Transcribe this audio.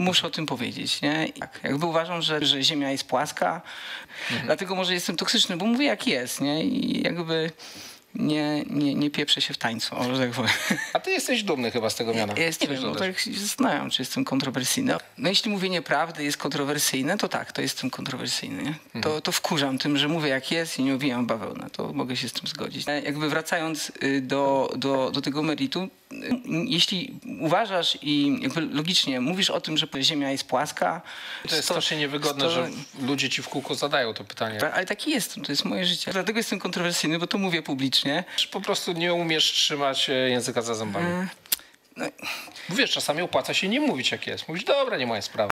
muszę o tym powiedzieć. Nie? Tak, jakby uważam, że, że Ziemia jest płaska, dlatego może jestem toksyczny, bo mówię jak jest. Nie? I jakby nie, nie, nie pieprzę się w tańcu, o, że tak powiem. A ty jesteś dumny chyba z tego miana. Ja Jestem, no, wyglądasz. tak się zastanawiam, czy jestem kontrowersyjny. No, jeśli mówienie prawdy jest kontrowersyjne, to tak, to jestem kontrowersyjny. Nie? Mhm. To, to wkurzam tym, że mówię jak jest i nie owijam bawełnę. To mogę się z tym zgodzić. E, Jakby wracając y, do, do, do tego meritum, y, jeśli uważasz i jakby logicznie mówisz o tym, że Ziemia jest płaska, To jest strasznie niewygodne, że ludzie ci w kółko zadają to pytanie. Ta- Ale taki jestem, to jest moje życie. Dlatego jestem kontrowersyjny, bo to mówię publicznie. Czy po prostu nie umiesz trzymać e, języka za zębami? No, Bo Wiesz, czasami opłaca się nie mówić jak jest. Mówisz, dobra, nie moja sprawa.